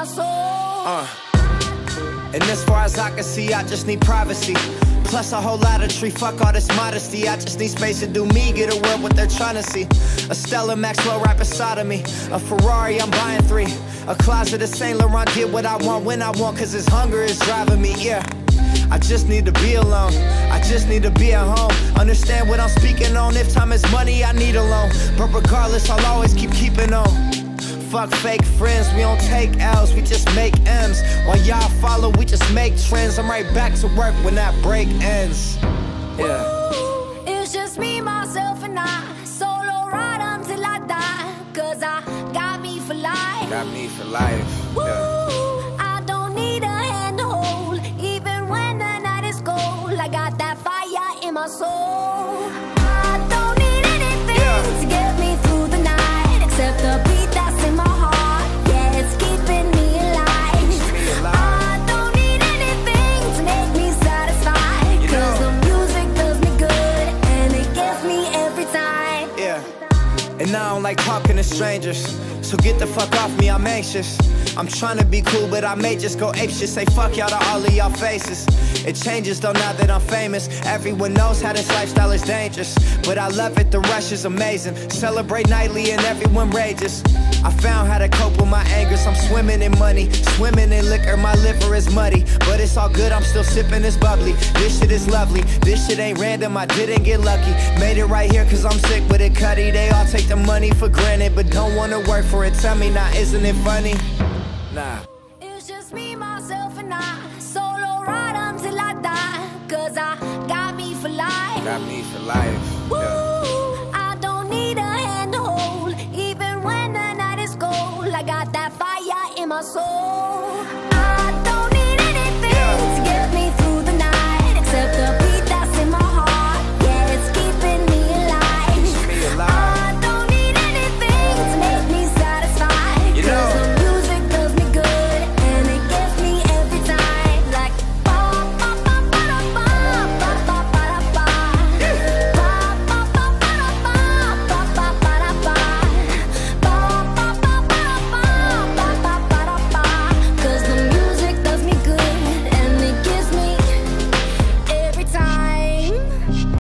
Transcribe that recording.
my soul. Uh. And as far as I can see, I just need privacy. Plus a whole lot of tree, fuck all this modesty. I just need space to do me, get a world what they're trying to see. A Stella Maxwell right beside of me. A Ferrari, I'm buying three. A closet of Saint Laurent, get what I want when I want, cause this hunger is driving me, yeah. I just need to be alone. I just need to be at home. Understand what I'm speaking on. If time is money, I need a loan. But regardless, I'll always keep keeping on. Fuck fake friends, we don't take L's, we just make M's. While y'all follow, we just make trends. I'm right back to work when that break ends. Yeah. Ooh, it's just me, myself, and I. Solo ride until I die. Cause I got me for life. Got me for life. Ooh, Yeah. I don't need a hand to hold. Even when the night is cold, I got that fire in my soul. Don't like talking to strangers. So get the fuck off me, I'm anxious. I'm trying to be cool, but I may just go ape shit. Say fuck y'all to all of y'all faces. It changes though now that I'm famous. Everyone knows how this lifestyle is dangerous. But I love it, the rush is amazing. Celebrate nightly and everyone rages. I found how to cope with my anger. So I'm swimming in money, swimming in liquor. My liver is muddy, but it's all good. I'm still sipping this bubbly. This shit is lovely. This shit ain't random. I didn't get lucky. Made it right here cause I'm sick with it, cutty. They all take the money for granted, but don't wanna work for it. Tell me now, isn't it funny? Nah. It's just me, myself, and I. Solo ride until I die. Cause I got me for life. Got me for life. Ooh, I don't need a hand to hold. Even when the night is cold, I got that fire in my soul.